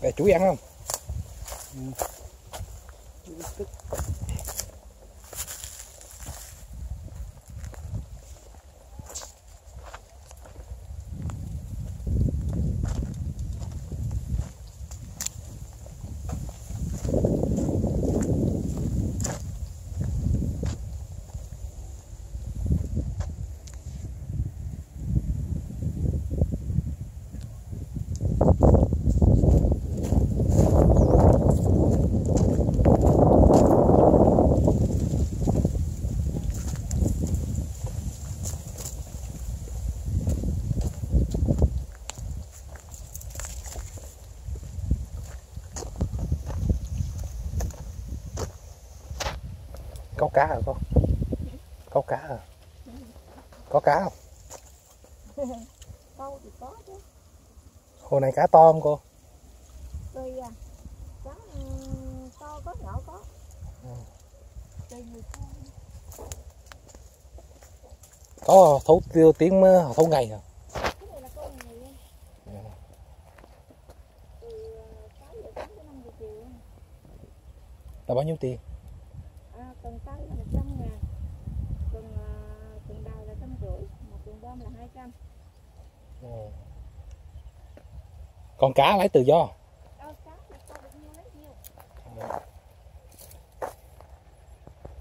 về chuối ăn không? Ừ. cá hả con? Có cá hả? Có cá không? Câu thì có chứ. Hồ này cá to không cô? Tùy à cá ừ, to có nhỏ có. Ừ. tùy người ta. Có thấu tiêu tiếng ờ, thấu ngày hả? Cái này là câu ngày luôn con cá lấy tự do đâu cá thì câu được nhiêu lấy nhiêu cá không chú Quyền bên này á có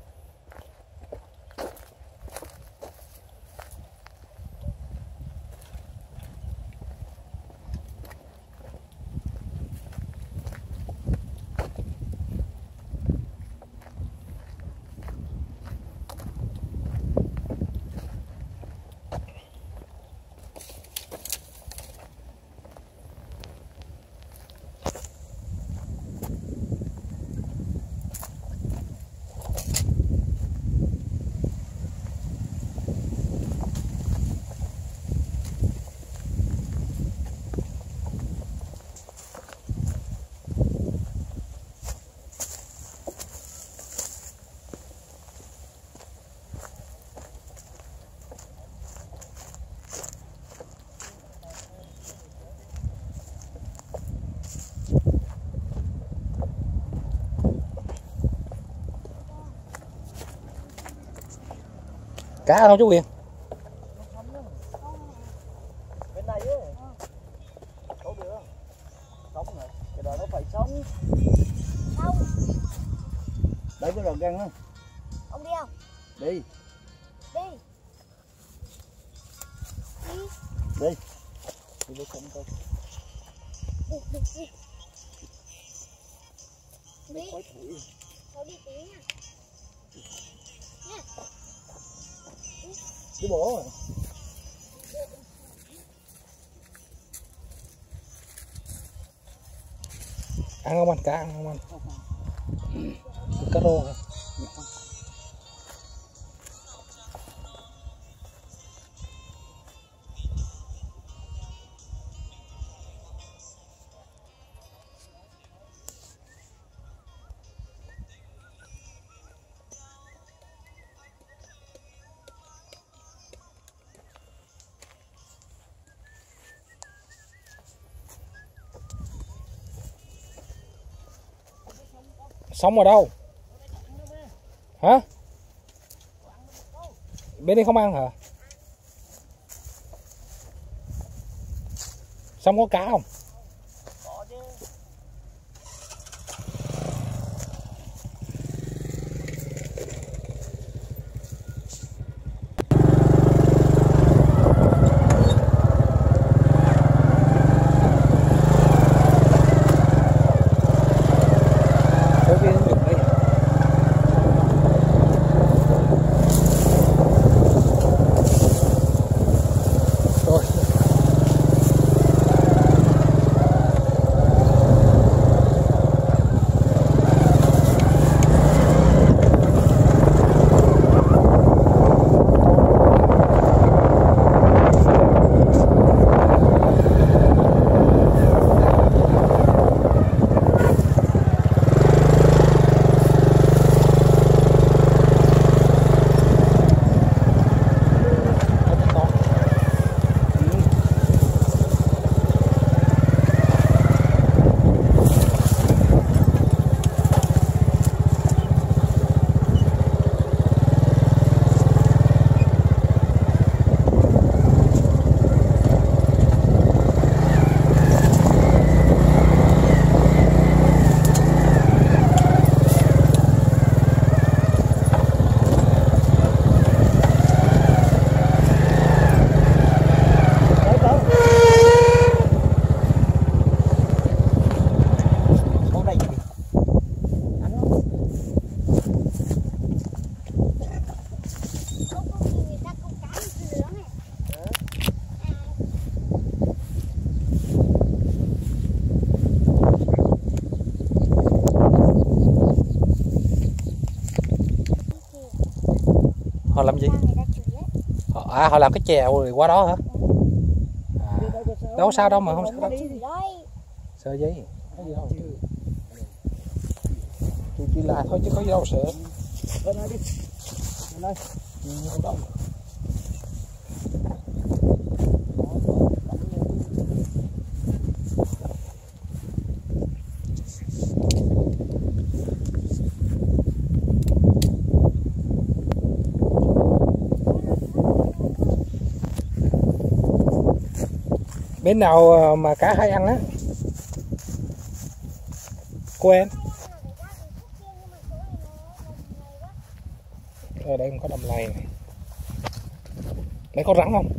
được sống rồi cái đó nó phải sống đâu đấy cái rồng găng á ông đi không? Đi. Đi. Đi. Đi. Lấy sống coi đi. Đi đi đi khói thổi thôi đi tí nha. Đi bỏ rồi ăn không anh? Cá ăn không anh? Cá rô hả? Sống ở đâu? Hả? Bên đây không ăn hả? Sống có cá không? À họ làm cái chèo rồi qua đó hả? À, đâu sao. đâu mà không sao đâu. sợ gì có gì đâu tôi chỉ là thôi chứ có gì đâu sợ. Bên đi. Bên không bên nào ờ, mà cá hay ăn á? Cô em. Ở đây cũng có đầm lầy này. Đây có rắn không?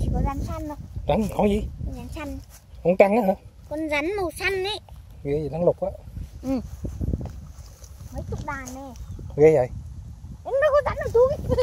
Chỉ có rắn xanh thôi. Rắn có gì? Rắn xanh con trăng á hả? Con rắn màu xanh ấy. Ghê gì rắn lục á. Mấy chục đàn nè. Ghê vậy. Em đâu có rắn đâu chú